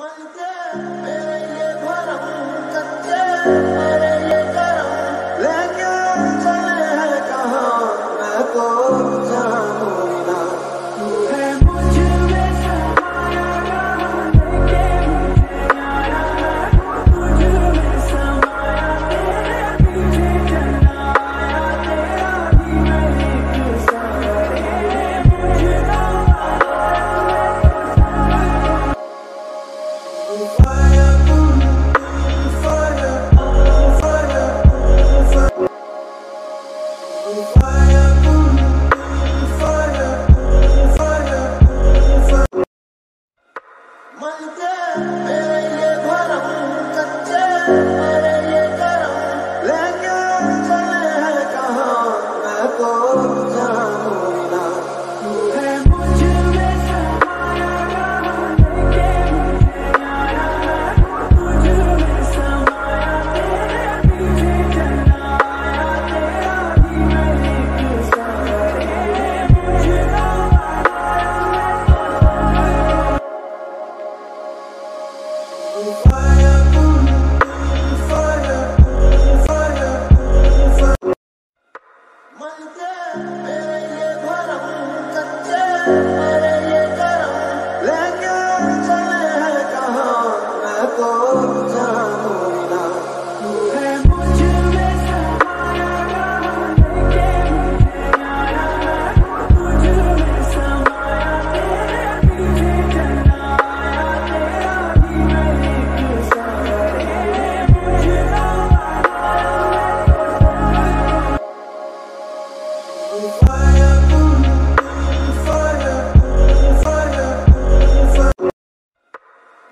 One day. On Oh.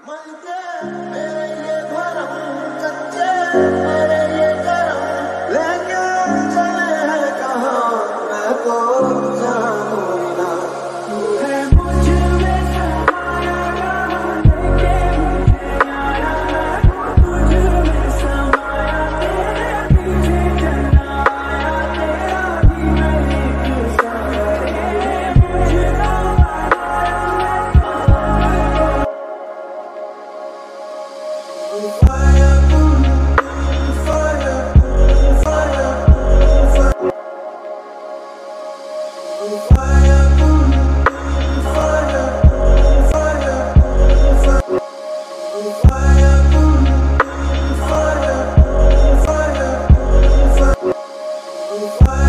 Quando. Bye.